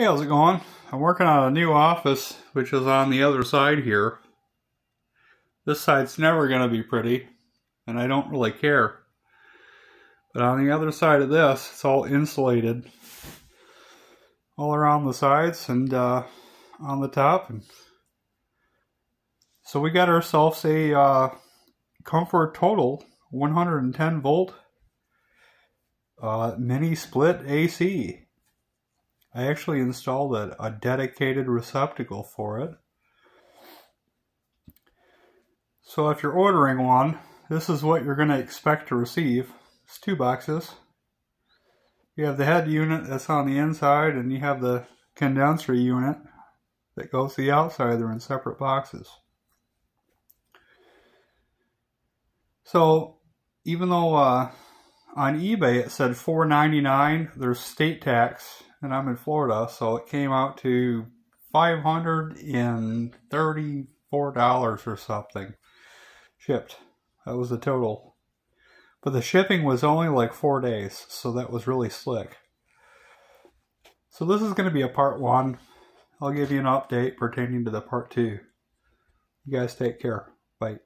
Hey, how's it going? I'm working on a new office, which is on the other side here. This side's never going to be pretty, and I don't really care. But on the other side of this, it's all insulated. All around the sides and uh, on the top. And so we got ourselves a uh, ComforTotal 110 volt uh, mini split AC. I actually installed a, a dedicated receptacle for it. So if you're ordering one, this is what you're going to expect to receive. It's two boxes. You have the head unit that's on the inside, and you have the condenser unit that goes to the outside. They're in separate boxes. So even though uh, on eBay it said $4.99, there's state tax and I'm in Florida, so it came out to $534 or something shipped. That was the total. But the shipping was only like four days, so that was really slick. So this is going to be a part one. I'll give you an update pertaining to the part two. You guys take care. Bye.